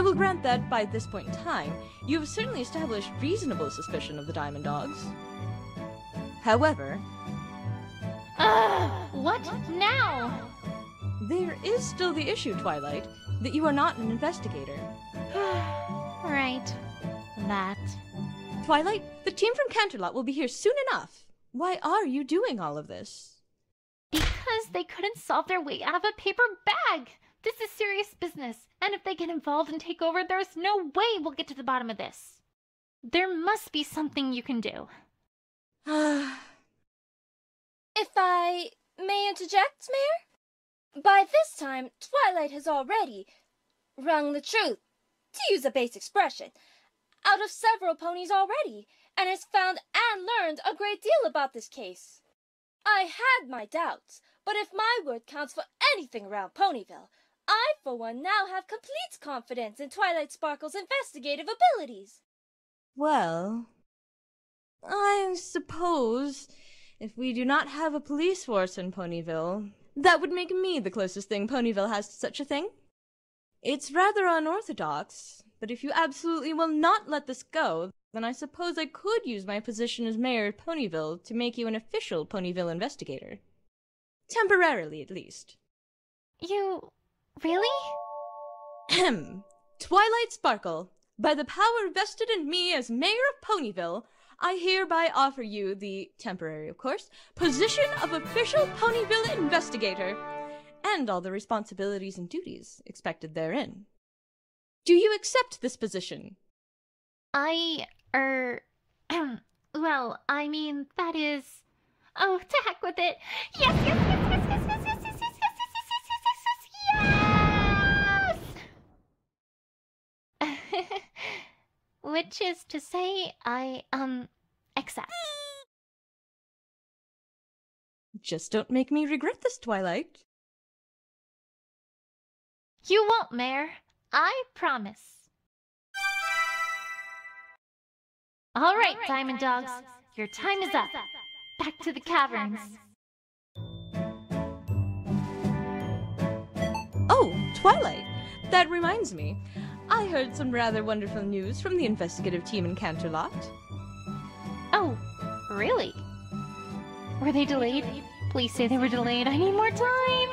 I will grant that, by this point in time, you have certainly established reasonable suspicion of the Diamond Dogs. However, Ugh, what now? there is still the issue, Twilight, that you are not an investigator. right. That. Twilight, the team from Canterlot will be here soon enough. Why are you doing all of this? Because they couldn't solve their way out of a paper bag. This is serious business, and if they get involved and take over, there's no way we'll get to the bottom of this. There must be something you can do. If I may interject, Mayor? By this time, Twilight has already wrung the truth, to use a base expression, out of several ponies already, and has found and learned a great deal about this case. I had my doubts, but if my word counts for anything around Ponyville, for one now have complete confidence in Twilight Sparkle's investigative abilities. Well, I suppose if we do not have a police force in Ponyville, that would make me the closest thing Ponyville has to such a thing. It's rather unorthodox, but if you absolutely will not let this go, then I suppose I could use my position as mayor of Ponyville to make you an official Ponyville investigator. Temporarily, at least. You. Really? Twilight Sparkle, by the power vested in me as mayor of Ponyville, I hereby offer you the temporary, of course, position of official Ponyville investigator, and all the responsibilities and duties expected therein. Do you accept this position? I. er. well, I mean, that is. Oh, to heck with it! Yes, yes, Which is to say, I, um, accept. Just don't make me regret this, Twilight. You won't, Mayor. I promise. All right, Diamond Dogs, your time is up. Back to the caverns. Oh, Twilight! That reminds me. I heard some rather wonderful news from the investigative team in Canterlot. Oh, really? Were they delayed? Please say they were delayed. I need more time.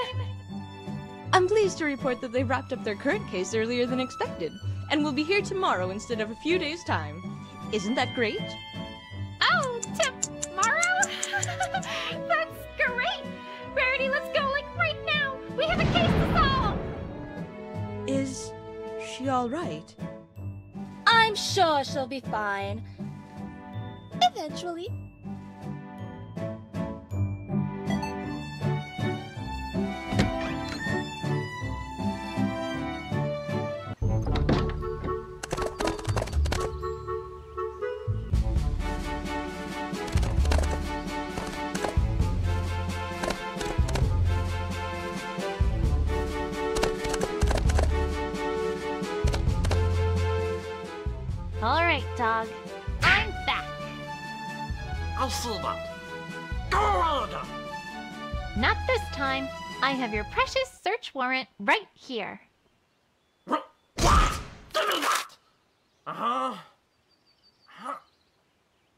I'm pleased to report that they wrapped up their current case earlier than expected, and will be here tomorrow instead of a few days' time. Isn't that great? All right? I'm sure she'll be fine. Eventually. Go on! Not this time. I have your precious search warrant right here. What? Give me that! Uh-huh. Huh?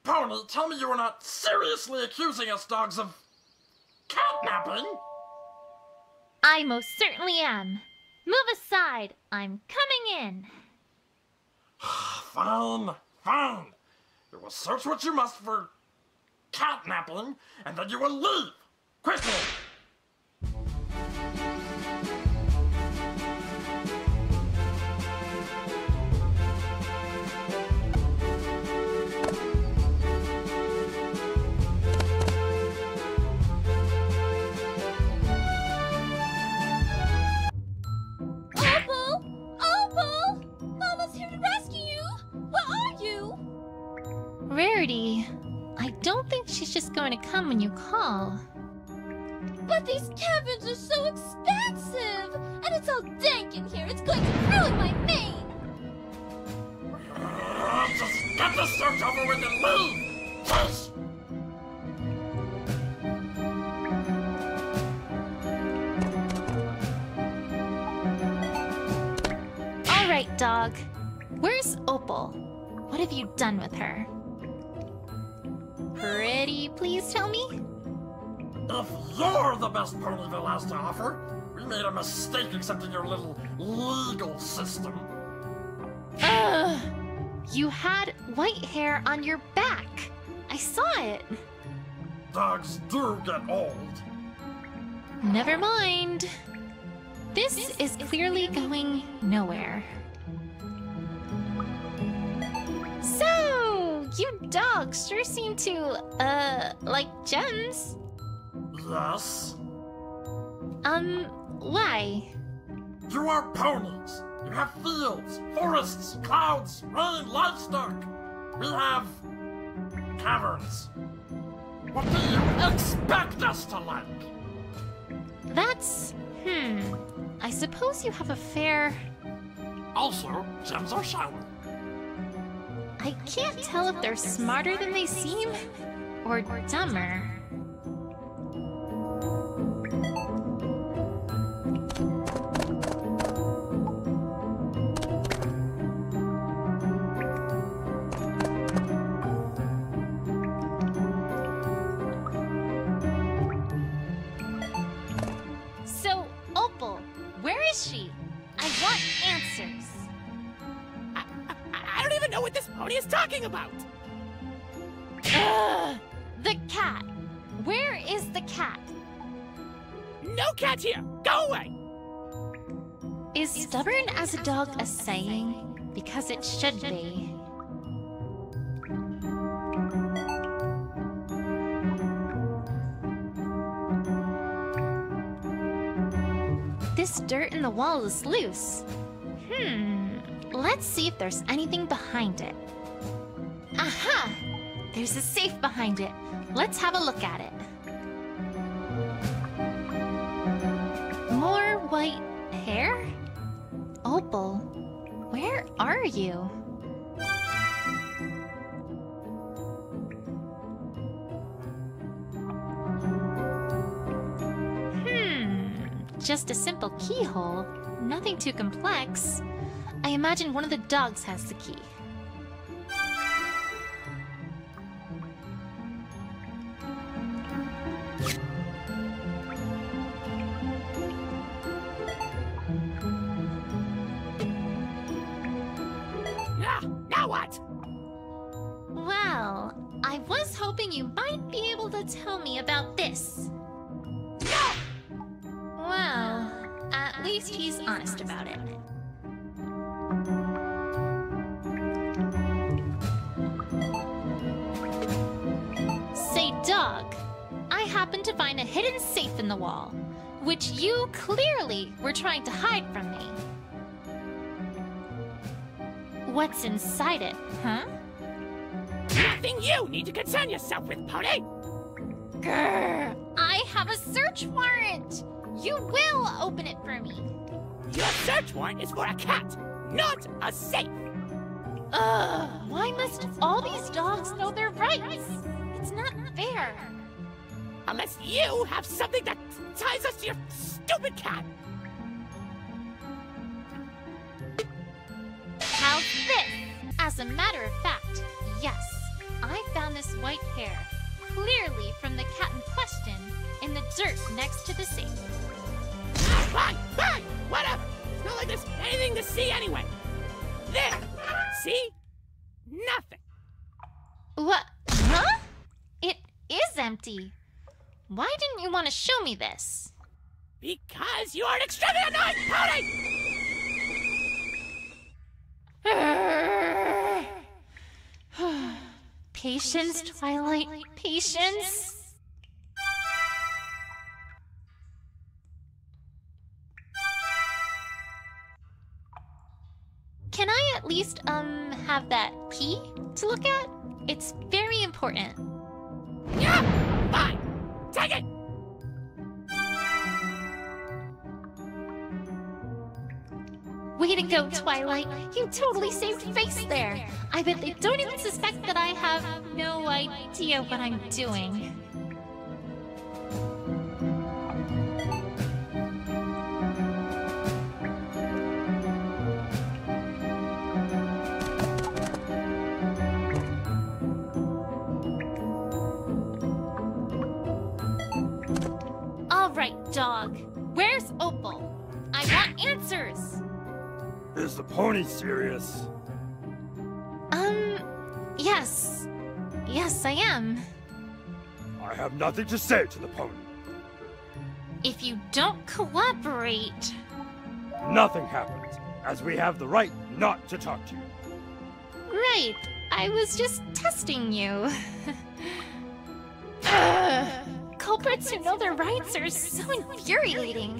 Pony, tell me you are not seriously accusing us dogs of... catnapping? I most certainly am. Move aside. I'm coming in. Fine, fine. You will search what you must for catnapping, and then you will leave. Quickly! When you call. But these caverns are so expansive! And it's all dank in here, it's going to ruin my mane! Just get the search over with and leave! Yes! All right, dog. Where's Opal? What have you done with her? Pretty please tell me? If you're the best Ponyville has to offer, we made a mistake accepting your little legal system. Ugh! You had white hair on your back. I saw it. Dogs do get old. Never mind. This is clearly going nowhere. So, you dogs sure seem to, uh, like gems. Yes? Um, why? You are ponies. You have fields, forests, clouds, rain, livestock. We have caverns. What do you expect us to like? That's. Hmm. I suppose you have a fair. Also, gems are shiny. I can't tell if they're smarter than they seem or dumber. Even know what this pony is talking about. Ugh! The cat. Where is the cat? No cat here. Go away. Is stubborn as a dog a saying? Because it should be. This dirt in the wall is loose. Hmm. Let's see if there's anything behind it. Aha! There's a safe behind it. Let's have a look at it. More white hair? Opal, where are you? Hmm, just a simple keyhole. Nothing too complex. I imagine one of the dogs has the key. About it. Say, dog, I happened to find a hidden safe in the wall, which you clearly were trying to hide from me. What's inside it, huh? Nothing you need to concern yourself with, pony. Grr! I have a search warrant! You will open it for me! Your search warrant is for a cat, not a safe. Ugh! Why must all these dogs know their rights? It's not fair. Unless you have something that ties us to your stupid cat. How's this? As a matter of fact, yes, I found this white hair, clearly from the cat in question, in the dirt next to the safe. Fine, fine, whatever. It's not like there's anything to see anyway. There. See? Nothing. What? Huh? It is empty. Why didn't you want to show me this? Because you are an extremely annoying pony! Patience, Twilight, patience. Least, um, have that key to look at? It's very important. Yeah, fine. Take it. Way to go, Twilight. You totally saved face there. I bet they don't even suspect that I have no idea what I'm doing. Where's Opal? I want answers! Is the pony serious? Um, yes. Yes, I am. I have nothing to say to the pony. If you don't cooperate. Nothing happens, as we have the right not to talk to you. Right, I was just testing you. Culprits who know their rights are so infuriating.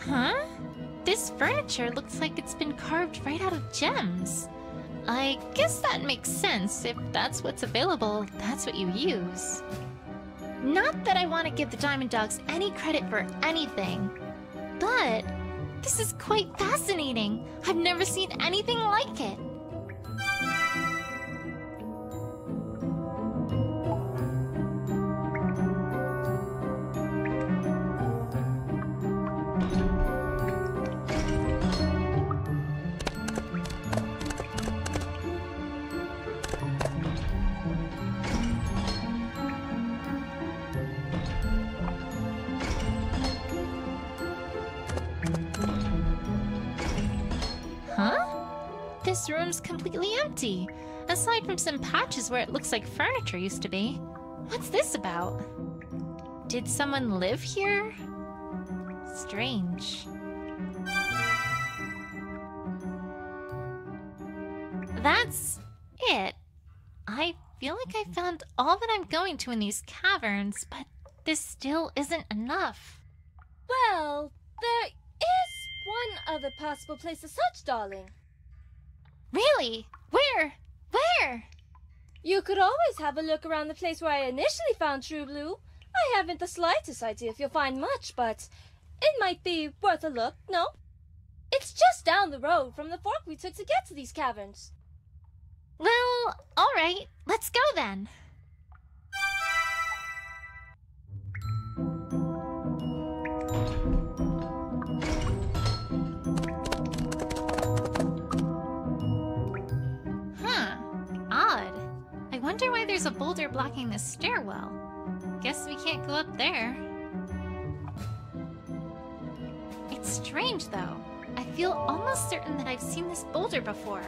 Huh? This furniture looks like it's been carved right out of gems. I guess that makes sense. If that's what's available, that's what you use. Not that I want to give the Diamond Dogs any credit for anything, but this is quite fascinating. I've never seen anything like it. Room's completely empty, aside from some patches where it looks like furniture used to be. What's this about? Did someone live here? Strange. That's it. I feel like I found all that I'm going to in these caverns, but this still isn't enough. Well, there is one other possible place to search, darling. Really? Where? Where? You could always have a look around the place where I initially found True Blue. I haven't the slightest idea if you'll find much, but it might be worth a look, no? It's just down the road from the fork we took to get to these caverns. Well, alright, let's go then. Wonder why there's a boulder blocking the stairwell. Guess we can't go up there. It's strange though. I feel almost certain that I've seen this boulder before.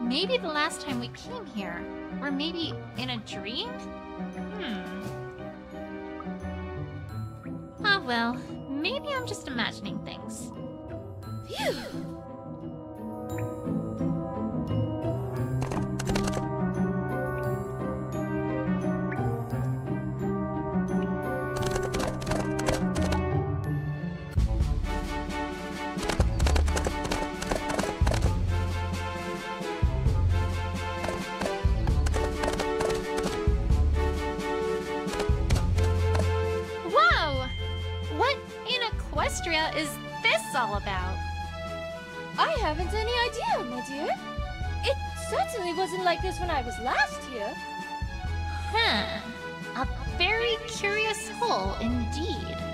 Maybe the last time we came here. Or maybe in a dream? Hmm. Ah well, maybe I'm just imagining things. Phew! Haven't any idea, my dear. It certainly wasn't like this when I was last here. Huh. A very curious hole indeed.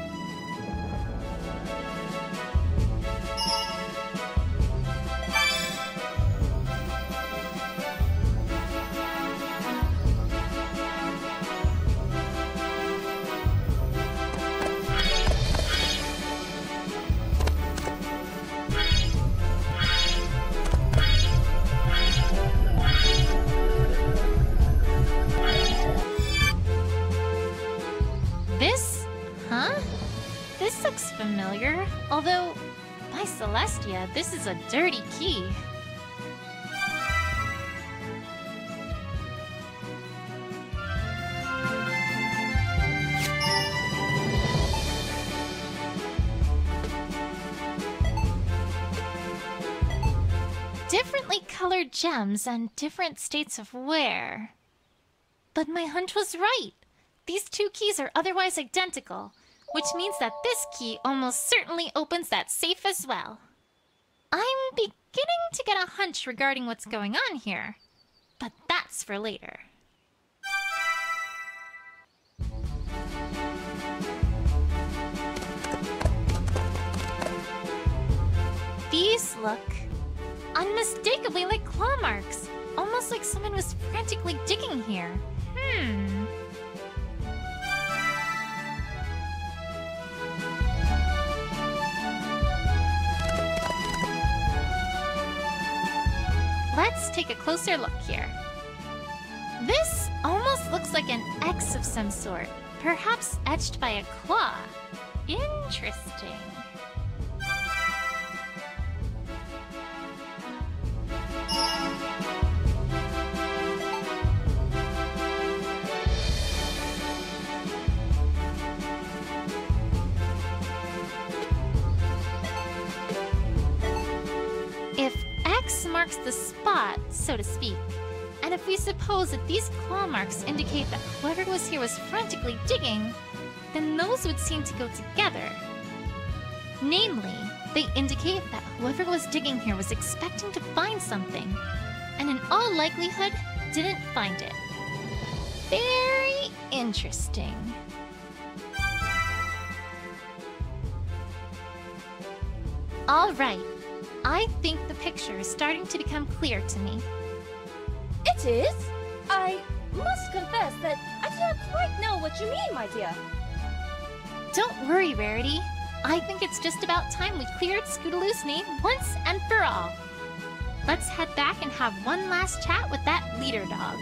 A dirty key. Differently colored gems and different states of wear. But my hunch was right. These two keys are otherwise identical, which means that this key almost certainly opens that safe as well. I'm beginning to get a hunch regarding what's going on here, but that's for later. These look unmistakably like claw marks, almost like someone was frantically digging here. Hmm. Let's take a closer look here. This almost looks like an X of some sort, perhaps etched by a claw. Interesting. Marks the spot, so to speak, and if we suppose that these claw marks indicate that whoever was here was frantically digging, then those would seem to go together. Namely, they indicate that whoever was digging here was expecting to find something, and in all likelihood, didn't find it. Very interesting. All right. I think the picture is starting to become clear to me. It is? I must confess that I do not quite know what you mean, my dear. Don't worry, Rarity. I think it's just about time we cleared Scootaloo's name once and for all. Let's head back and have one last chat with that leader dog.